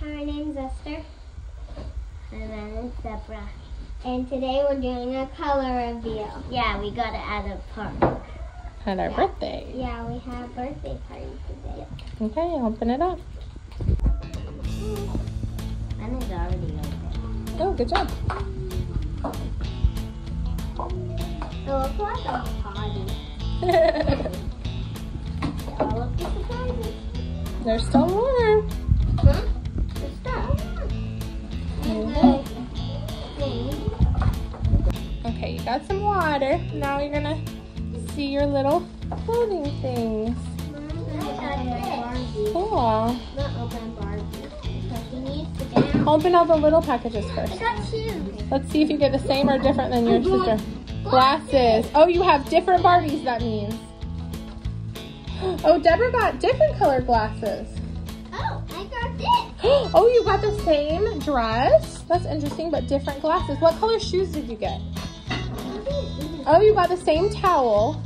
Her name's Esther. And then it's Zebra. And today we're doing a color reveal. Yeah, we got it at a park. At our birthday. Yeah, we have birthday party today. Okay, open it up. Mine is already open. Oh, good job. It looks like a party. All of the surprises. There's still more. Huh? Hmm? Okay, you got some water. Now you're gonna see your little floating things. Cool. Open all the little packages I first. Let's see if you get the same or different than your sister. Glasses. Oh, you have different Barbies, that means. Oh, Deborah got different colored glasses. Oh, I got this. Oh, you got the same dress? That's interesting, but different glasses. What color shoes did you get? Oh, you got the same towel.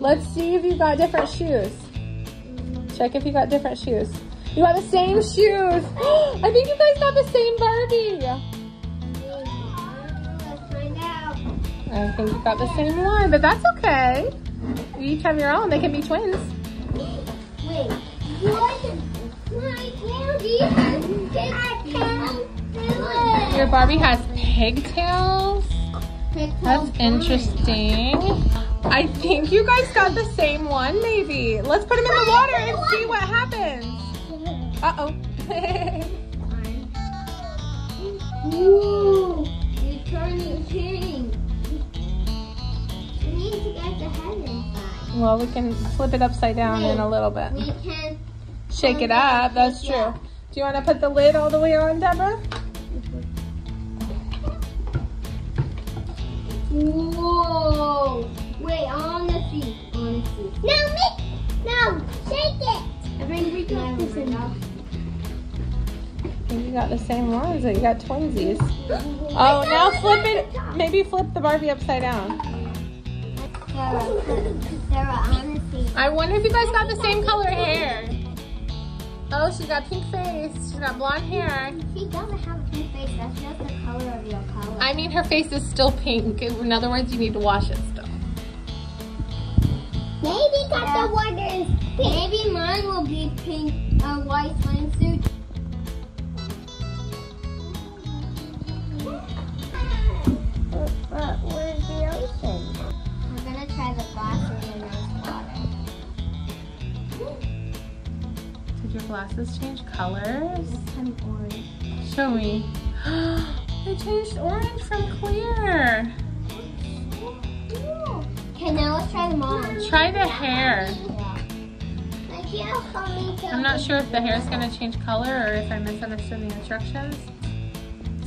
Let's see if you got different shoes. Check if you got different shoes. You got the same shoes. I think you guys got the same Barbie. Let's find out. I think you got the same one, but that's okay. You each have your own. They can be twins. Wait. My candy has pigtails. Your Barbie has pigtails. That's interesting. I think you guys got the same one, maybe. Let's put them in the water and see what happens. Uh-oh. Well, we can flip it upside down in a little bit. We can. Shake it up. That's true. Do you want to put the lid all the way on, Deborah? Whoa! Wait, I wanna see. I wanna see. No, Mick! No, shake it! I think we got this enough. You got the same ones. You got twinsies. Oh, now flip it. Maybe flip the Barbie upside down. Sarah, Sarah, I wanna. I wonder if you guys got the same color hair. Oh, she got pink face. She got blonde hair. She doesn't have a pink face. That's just the color of your color. I mean, her face is still pink. In other words, you need to wash it still. Maybe cut the water is pink. Maybe mine will be pink, a white swimsuit. Did your glasses change colors? This time orange. Show me. they changed orange from clear. Okay, now let's try them on. Try the hair. Thank you for me to- I'm not sure if the hair is going to change color or if I misunderstood the instructions.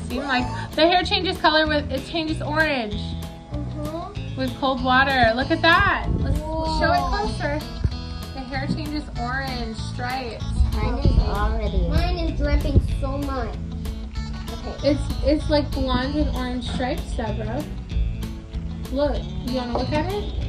Seemed like the hair changes color with it changes orange Mhm. with cold water. Look at that. Let's so much. It's it's like blonde with orange stripes, Deborah. Look, you want to look at it?